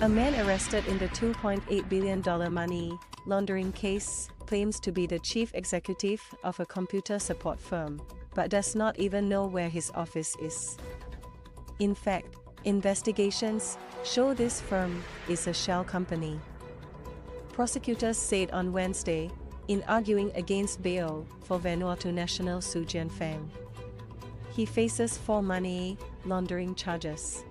A man arrested in the $2.8 billion money laundering case claims to be the chief executive of a computer support firm, but does not even know where his office is. In fact, investigations show this firm is a shell company. Prosecutors said on Wednesday, in arguing against bail for Vanuatu national Su Jianfeng. He faces four money laundering charges.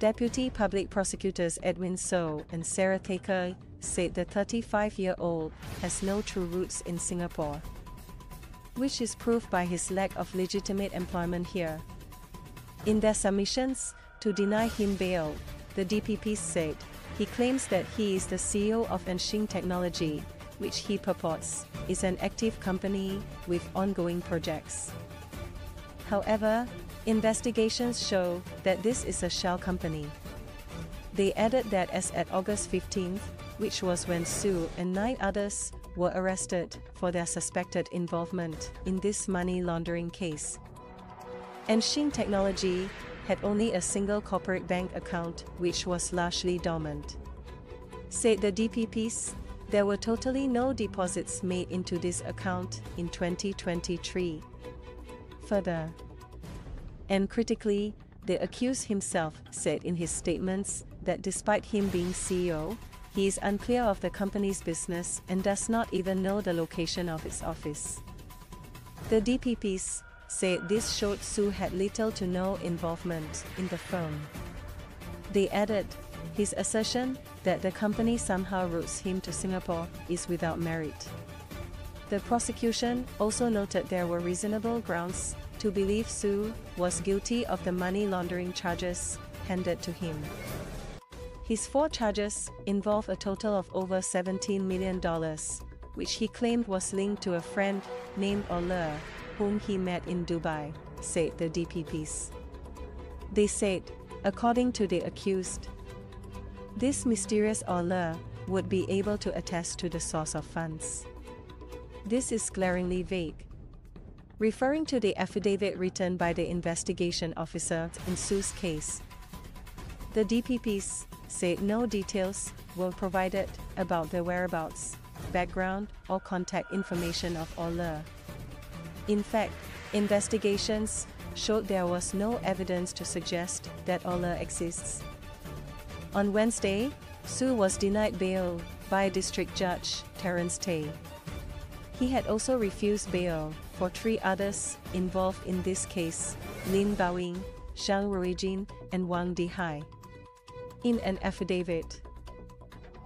Deputy Public Prosecutors Edwin Soh and Sarah Thaker said the 35-year-old has no true roots in Singapore, which is proved by his lack of legitimate employment here. In their submissions to deny him bail, the DPP said he claims that he is the CEO of Enshing Technology, which he purports is an active company with ongoing projects. However, Investigations show that this is a shell company. They added that as at August 15, which was when Su and nine others were arrested for their suspected involvement in this money laundering case. Enshing Technology had only a single corporate bank account which was largely dormant. Said the DPPs, there were totally no deposits made into this account in 2023. Further, and critically, the accused himself said in his statements that despite him being CEO, he is unclear of the company's business and does not even know the location of its office. The DPPs said this showed Su had little to no involvement in the firm. They added, his assertion that the company somehow routes him to Singapore is without merit. The prosecution also noted there were reasonable grounds to believe Su was guilty of the money laundering charges handed to him. His four charges involve a total of over $17 million, which he claimed was linked to a friend named Oler, whom he met in Dubai, said the DPPs. They said, according to the accused, this mysterious Oler would be able to attest to the source of funds. This is glaringly vague, referring to the affidavit written by the investigation officer in Su's case. The DPPs say no details were provided about the whereabouts, background, or contact information of Oler. In fact, investigations showed there was no evidence to suggest that Oler exists. On Wednesday, Sue was denied bail by District Judge Terence Tay. He had also refused bail for three others involved in this case, Lin Baoying, Zhang Ruijin, and Wang Dehai. In an affidavit,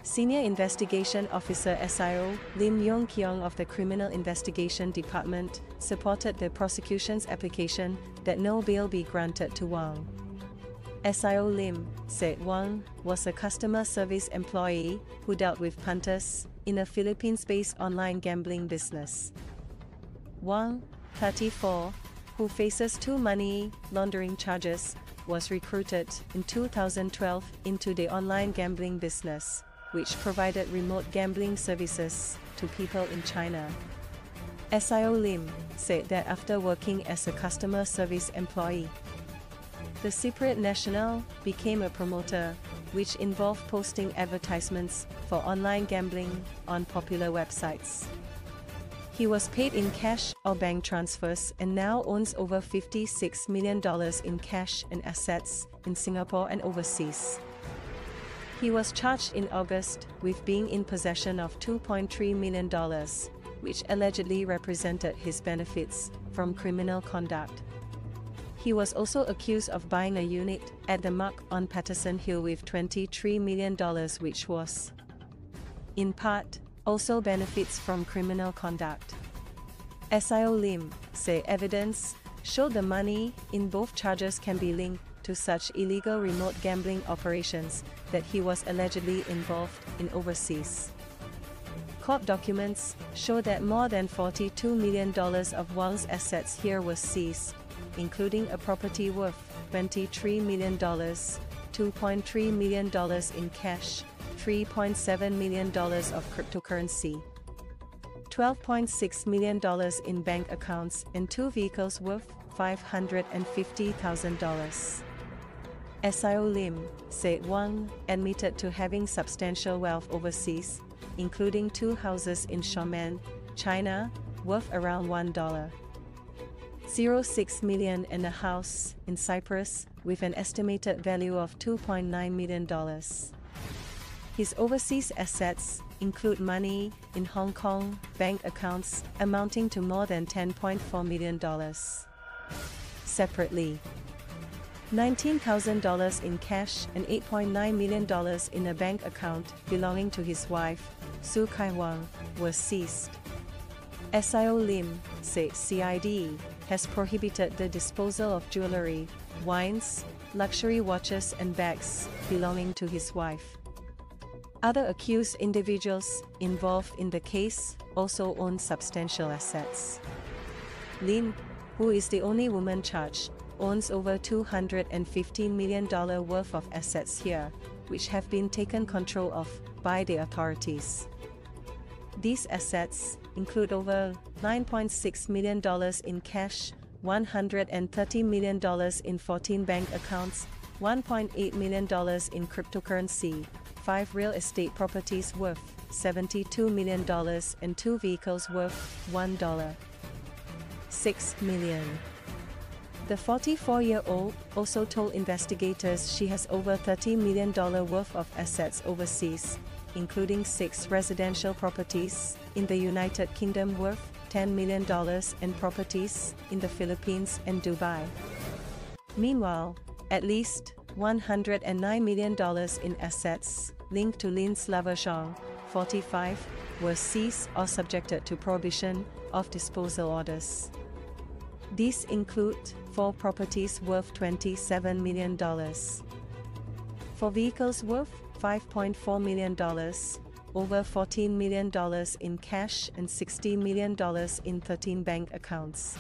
Senior Investigation Officer SIO Lim Yong Kyong of the Criminal Investigation Department supported the prosecution's application that no bail be granted to Wang. SIO Lim said Wang was a customer service employee who dealt with punters in a Philippines based online gambling business. Wang, 34, who faces two money laundering charges, was recruited in 2012 into the online gambling business, which provided remote gambling services to people in China. SIO Lim said that after working as a customer service employee, the Cypriot National became a promoter, which involved posting advertisements for online gambling on popular websites. He was paid in cash or bank transfers and now owns over $56 million in cash and assets in Singapore and overseas. He was charged in August with being in possession of $2.3 million, which allegedly represented his benefits from criminal conduct. He was also accused of buying a unit at the Marq on Paterson Hill with $23 million, which was, in part, also benefits from criminal conduct. SIO Lim say evidence showed the money in both charges can be linked to such illegal remote gambling operations that he was allegedly involved in overseas. Court documents show that more than $42 million of Wang's assets here was seized, including a property worth $23 million, $2.3 million in cash, $3.7 million of cryptocurrency, $12.6 million in bank accounts and two vehicles worth $550,000. SIO Lim, said Wang, admitted to having substantial wealth overseas, including two houses in Xiamen, China, worth around $1. 06 million in a house in Cyprus with an estimated value of $2.9 million. His overseas assets include money in Hong Kong bank accounts amounting to more than $10.4 million. Separately, $19,000 in cash and $8.9 million in a bank account belonging to his wife, Su Kai Wang, were seized. SIO Lim, said CID, has prohibited the disposal of jewelry, wines, luxury watches and bags belonging to his wife. Other accused individuals involved in the case also own substantial assets. Lin, who is the only woman charged, owns over $215 million worth of assets here, which have been taken control of by the authorities. These assets include over $9.6 million in cash, $130 million in 14 bank accounts, $1.8 million in cryptocurrency, 5 real estate properties worth $72 million and 2 vehicles worth $1.6 million. The 44-year-old also told investigators she has over $30 million worth of assets overseas, including six residential properties in the United Kingdom worth $10 million and properties in the Philippines and Dubai. Meanwhile, at least $109 million in assets linked to Lin Slavashong, 45, were seized or subjected to prohibition of disposal orders. These include four properties worth $27 million, four vehicles worth $5.4 million, over $14 million in cash and $60 million in 13 bank accounts.